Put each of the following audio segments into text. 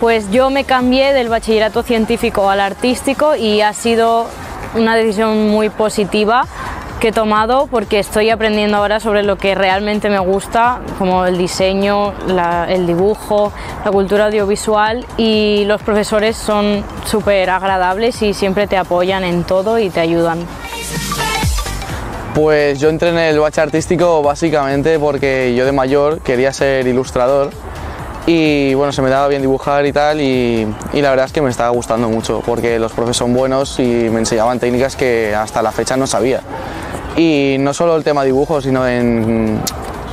Pues yo me cambié del bachillerato científico al artístico y ha sido una decisión muy positiva que he tomado porque estoy aprendiendo ahora sobre lo que realmente me gusta, como el diseño, el dibujo, la cultura audiovisual y los profesores son súper agradables y siempre te apoyan en todo y te ayudan. Pues yo entré en el bache artístico básicamente porque yo de mayor quería ser ilustrador y bueno, se me daba bien dibujar y tal y, la verdad es que me estaba gustando mucho porque los profes son buenos y me enseñaban técnicas que hasta la fecha no sabía. Y no solo el tema dibujo, sino en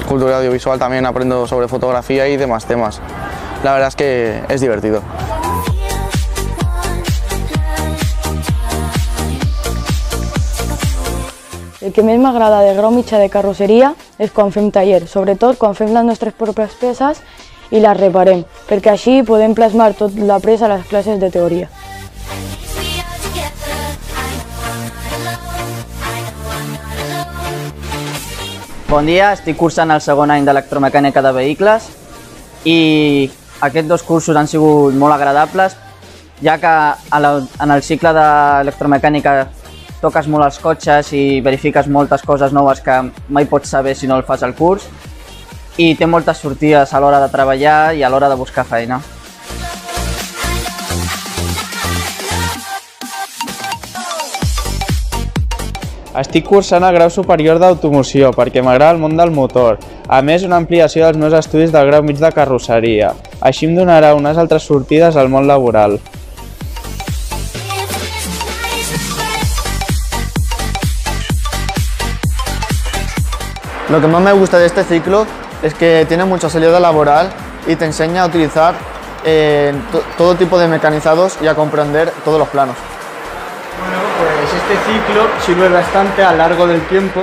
cultura audiovisual también aprendo sobre fotografía y demás temas. La verdad es que es divertido. El que més m'agrada de grau mitjà de carrosseria és quan fem taller, sobretot quan fem les nostres pròpies peces i les reparem, perquè així podem plasmar tot l'après a les classes de teoria. Bon dia, estic cursant el segon any d'electromecànica de vehicles i aquests dos cursos han sigut molt agradables, ja que en el cicle d'electromecànica toques molt els cotxes i verifiques moltes coses noves que mai pots saber si no el fas al curs i té moltes sortides a l'hora de treballar i a l'hora de buscar feina. Estic cursant el grau superior d'automoció perquè m'agrada el món del motor. A més, una ampliació dels meus estudis del grau mig de carrosseria. Així em donarà unes altres sortides al món laboral. Lo que más me gusta de este ciclo es que tiene mucha salida laboral y te enseña a utilizar eh, todo tipo de mecanizados y a comprender todos los planos. Bueno, pues este ciclo sirve bastante a lo largo del tiempo.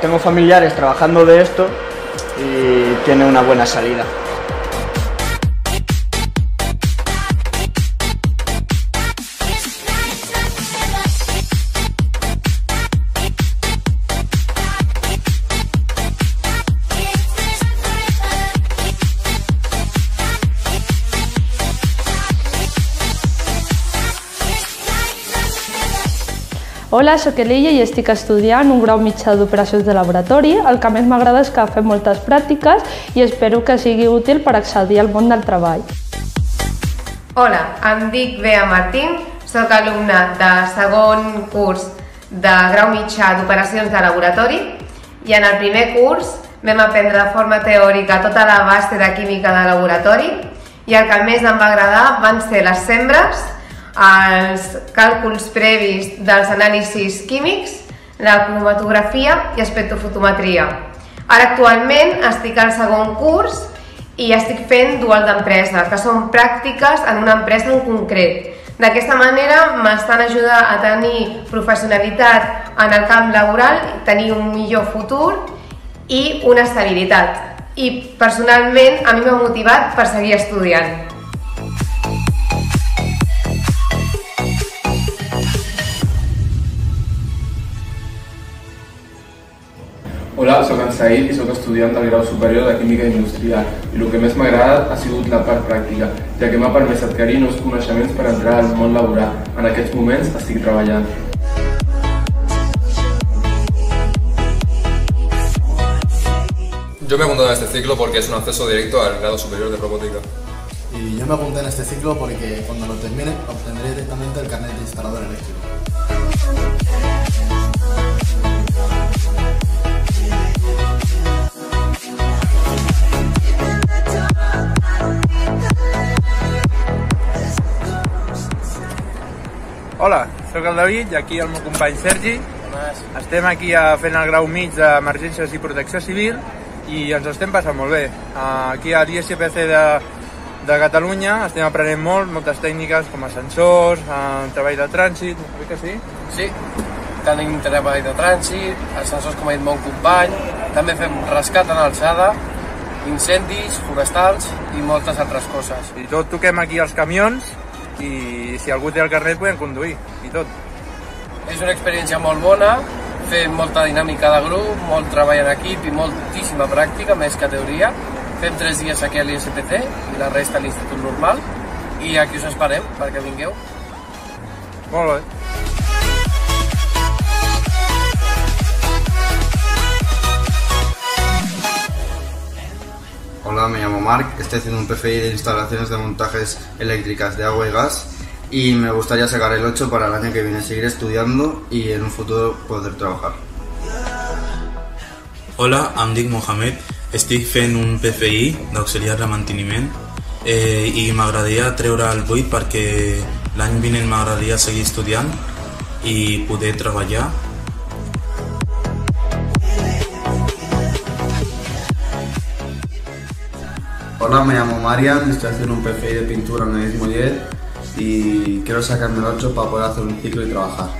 Tengo familiares trabajando de esto y tiene una buena salida. Hola, sóc Elia i estic estudiant un grau mitjà d'operacions de laboratori. El que més m'agrada és que fem moltes pràctiques i espero que sigui útil per accedir al món del treball. Hola, em dic Bea Martín, sóc alumna de segon curs de grau mitjà d'operacions de laboratori i en el primer curs vam aprendre de forma teòrica tota la base de química de laboratori i el que més em va agradar van ser les sembres, els càlculs previs dels anàlisis químics, la cromatografia i espectrofotometria. Ara actualment estic al segon curs i estic fent dual d'empresa, que són pràctiques en una empresa en concret. D'aquesta manera m'estan ajudant a tenir professionalitat en el camp laboral, tenir un millor futur i una estabilitat. I personalment a mi m'ha motivat per seguir estudiant. Hola, sóc en Saïd i sóc estudiant del grau superior de Química Industrial i el que més m'ha agradat ha sigut la part pràctica, ja que m'ha permès adquirir nous coneixements per entrar al món laboral. En aquests moments estic treballant. Yo me apunté en este ciclo porque es un acceso directo al grado superior de robótica. Y yo me apunté en este ciclo porque cuando lo termine obtendré directamente el carnet de instalador eléctrico. Hola, sóc el David i aquí el meu company Sergi. Estem aquí a fent el grau mig d'Emergències i Protecció Civil i ens estem passant molt bé. Aquí a l'ISPC de, de Catalunya estem aprenent molt, moltes tècniques com ascensors, treball de trànsit, oi que sí? Sí, tenim treball de trànsit, ascensors com ha dit mon company, també fem rescat en alçada, incendis, forestals i moltes altres coses. I tot toquem aquí els camions i si algú té el carnet podem conduir i tot. És una experiència molt bona, fem molta dinàmica de grup, molt treball en equip i moltíssima pràctica, més que teoria, fem tres dies aquí a l'ISPC i la resta a l'Institut Normal i aquí us esperem perquè vingueu. Molt bé. Hola, me llamo Marc, estoy haciendo un PFI de instalaciones de montajes eléctricas de agua y gas y me gustaría sacar el 8 para el año que viene seguir estudiando y en un futuro poder trabajar. Hola, em dic Mohamed, estic fent un PFI d'auxiliar de manteniment eh, i m'agradaria treure el 8 perquè l'any vinent m'agradaria seguir estudiant i poder treballar Hola, me llamo Marian, estoy haciendo un PFI de pintura en el mismo Mollet y quiero sacarme el 8 para poder hacer un ciclo y trabajar.